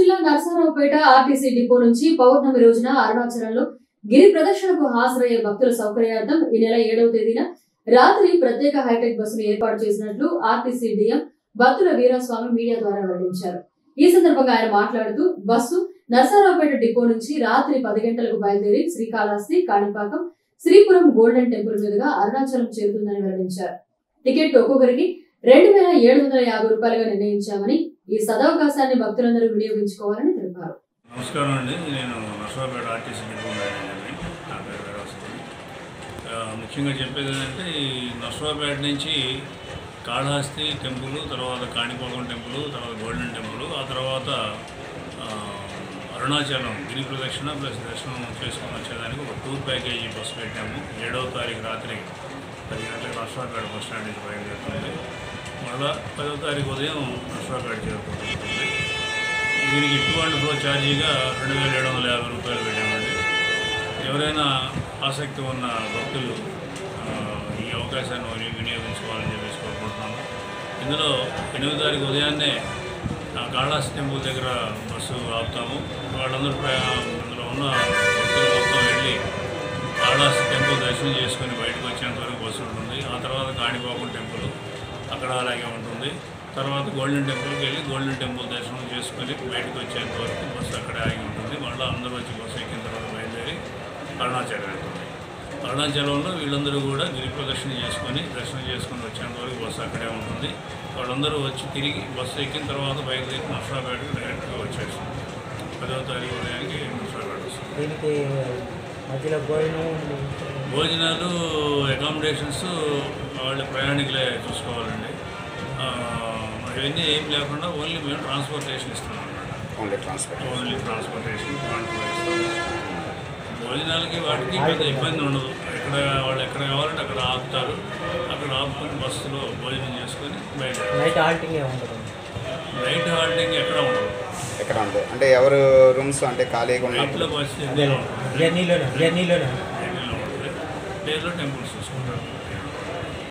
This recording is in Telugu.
జిల్లా నరసరావుపేట ఆర్టీసీ డిపో నుంచి పౌర్ణమి రోజున అరుణాచలంలో గిరి ప్రదర్శనకు హాజరయ్యే భక్తుల సౌకర్యార్థం ఈ నెల ఏడవ తేదీన రాత్రి ప్రత్యేక హైటెక్ బస్సును ఏర్పాటు చేసినట్లు ఆర్టీసీ డిఎం భక్తుల వీరాస్వామి మీడియా ద్వారా వెల్లడించారు. ఈ సందర్భంగా ఆయన మాట్లాడుతూ బస్సు నరసరావుపేట డిపో నుంచి రాత్రి పది గంటలకు బయలుదేరి శ్రీకాళహస్తి కాణిపాకం శ్రీపురం గోల్డెన్ టెంపుల్ మీదుగా అరుణాచలం చేరుతుందని వెల్లడించారు. టికెట్ ఒక్కొక్కరికి రెండు వేల ఏడు వందల యాభై రూపాయలుగా నిర్ణయించామని ఈ సదవకాశాన్ని భక్తులందరూ వినియోగించుకోవాలని తెలిపారు. నమస్కారం అండి. నేను నర్సరావుపేట ఆర్టీసీ డిపో నా పేరు ముఖ్యంగా చెప్పేది ఏంటంటే ఈ నర్సరావుపేట నుంచి కాళహస్తి టెంపుల్ తర్వాత కాణిపాకం టెంపుల్ తర్వాత గోల్డెన్ టెంపుల్ ఆ తర్వాత అరుణాచలం గిరి ప్రదక్షిణ ప్లస్ దర్శనం చేసుకొని వచ్చేదానికి ఒక టూర్ ప్యాకేజీ బస్సు పెట్టాము. ఏడవ తారీఖు రాత్రి పది గంటలకు నర్సరావుపేట బస్ స్టాండ్ నుంచి బయలుదేరుతుంది. మళ్ళా పదవ తారీఖు ఉదయం నర్సరావుపేట చేరుకుంటుంది దీనికి ఇటువంటి ఫ్లో ఛార్జీగా రెండు వేల ఏడు వందల యాభై రూపాయలు పెట్టామండి. ఎవరైనా ఆసక్తి ఉన్న భక్తులు ఈ అవకాశాన్ని వినియోగించుకోవాలని చెప్పేసి కోరుకుంటున్నాను ఇందులో ఎనిమిది తారీఖు ఉదయాన్నే ఆ టెంపుల్ దగ్గర బస్సు ఆపుతాము. వాళ్ళందరూ ఇందులో అందులో ఉన్న భక్తులు మొత్తం వెళ్ళి కాళాస్తి టెంపుల్ దర్శనం చేసుకొని బయటకు వచ్చేంత వరకు బస్సు ఉంటుంది. ఆ తర్వాత కాణిపాకం టెంపుల్ అక్కడ అలాగే ఉంటుంది. తర్వాత గోల్డెన్ టెంపుల్కి వెళ్ళి గోల్డెన్ టెంపుల్ దర్శనం చేసుకొని బయటకు వచ్చేంత వరకు బస్సు అక్కడే ఆగి ఉంటుంది. మళ్ళీ అందరూ వచ్చి బస్సు ఎక్కిన తర్వాత బయలుదేరి అరుణాచలం వెళ్తుంది. అరుణాచలంలో వీళ్ళందరూ కూడా గిరి ప్రదర్శన చేసుకొని దర్శనం చేసుకొని వచ్చేంత వరకు బస్సు అక్కడే ఉంటుంది. వాళ్ళందరూ వచ్చి తిరిగి బస్సు ఎక్కిన తర్వాత బయలుదేరి నర్సరాపేటకు డైరెక్ట్గా వచ్చేస్తుంది పదో తారీఖు ఉదయానికి నర్సరాపేట వస్తుంది మధ్యలో భోజనం భోజనాలు అకామిడేషన్స్ వాళ్ళ ప్రయాణికులే చూసుకోవాలండి. ఆ, అవన్నీ ఏం లేకుండా ఓన్లీ మేము ట్రాన్స్పోర్టేషన్ ఇస్తున్నాం అన్నమాట. ఓన్లీ ట్రాన్స్పోర్ట్ ఓన్లీ ట్రాన్స్పోర్టేషన్ భోజనాలకి వాటికి పెద్ద ఇబ్బంది ఉండదు. ఎక్కడ వాళ్ళు ఎక్కడ కావాలంటే అక్కడ ఆపుతారు. అక్కడ ఆపుకొని బస్సులో భోజనం చేసుకొని బయలుదేరు నైట్ హాల్టింగ్ నైట్ హాల్టింగ్ ఎక్కడ ఉండదు. ఎక్కడ ఉంటుంది అంటే ఎవరు రూమ్స్ అంటే ఖాళీగా నైట్లో ఉన్నప్పుడు బస్సు అదే జర్నీలోనే జర్నీలోనే ఉంటుంది డేలో టెంపుల్స్